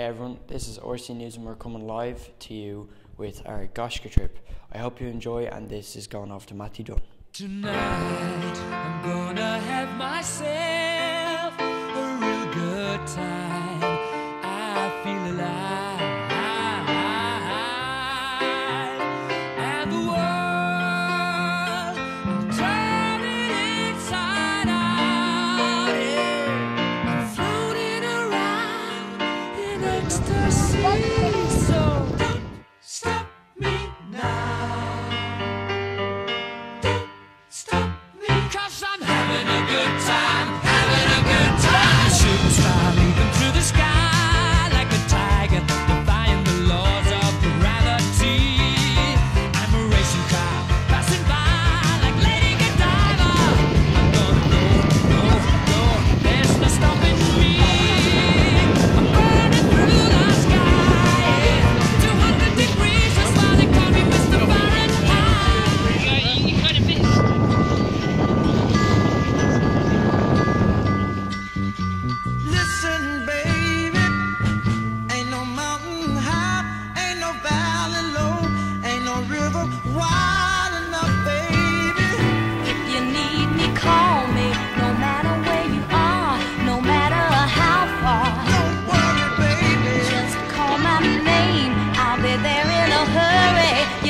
Everyone, this is RC News and we're coming live to you with our Gaisce trip. I hope you enjoy and this is going off to Matthew Dunn. Tonight I'm gonna have myself a real good time. I feel alive. And the world in ecstasy. So don't stop me now. Don't stop me. Cause I'm having a good time,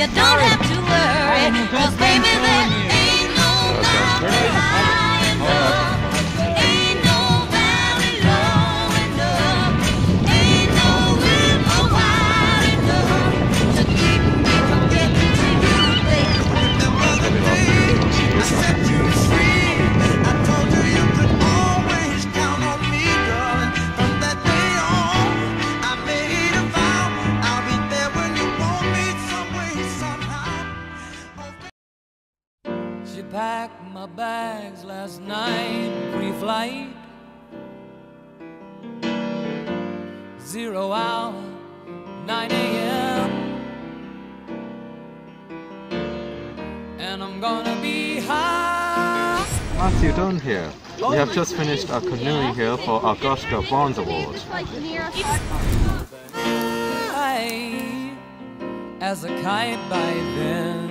You don't have to worry. Cause baby, my bags last night, pre-flight. Zero hour, 9 a.m. And I'm gonna be high. Matthew Dunn here. We have just finished our canoeing here for our Gaisce Bronze Award. as a kite by then.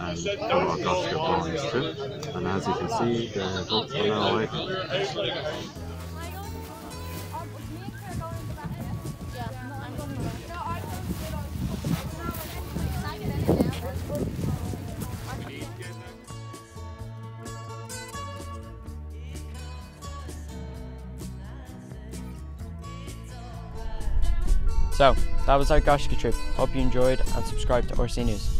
and our Gaisce Bronze trip. And as you can see, the boats are now away. So, that was our Gaisce trip. Hope you enjoyed and subscribe to RC News.